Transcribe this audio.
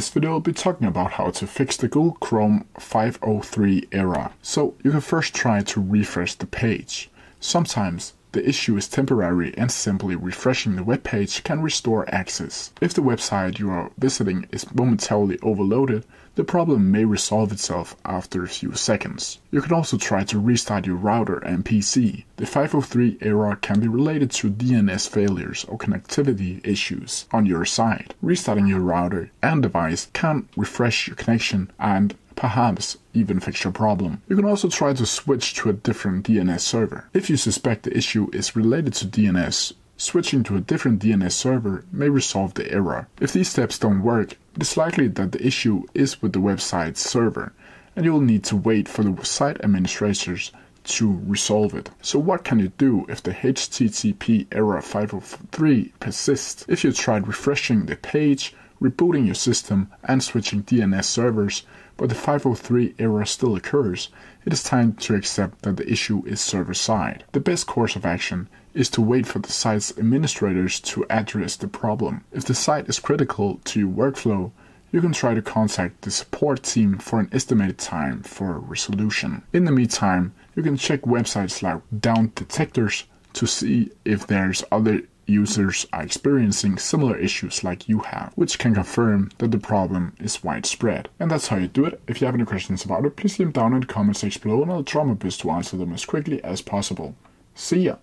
this video I'll be talking about how to fix the Google Chrome 503 error. So you can first try to refresh the page. Sometimes the issue is temporary and simply refreshing the web page can restore access. If the website you are visiting is momentarily overloaded, the problem may resolve itself after a few seconds. You can also try to restart your router and PC. The 503 error can be related to DNS failures or connectivity issues on your site. Restarting your router and device can refresh your connection and perhaps even fix your problem. You can also try to switch to a different DNS server. If you suspect the issue is related to DNS, switching to a different DNS server may resolve the error. If these steps don't work, it is likely that the issue is with the website's server, and you will need to wait for the site administrators to resolve it. So what can you do if the HTTP error 503 persists? If you tried refreshing the page, rebooting your system and switching DNS servers, but the 503 error still occurs, it is time to accept that the issue is server side. The best course of action is to wait for the site's administrators to address the problem. If the site is critical to your workflow, you can try to contact the support team for an estimated time for resolution. In the meantime, you can check websites like Down Detectors to see if there's other users are experiencing similar issues like you have, which can confirm that the problem is widespread. And that's how you do it. If you have any questions about it, please leave them down in the comments section below and I'll try my best to answer them as quickly as possible. See ya!